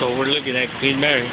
So we're looking at Queen Mary.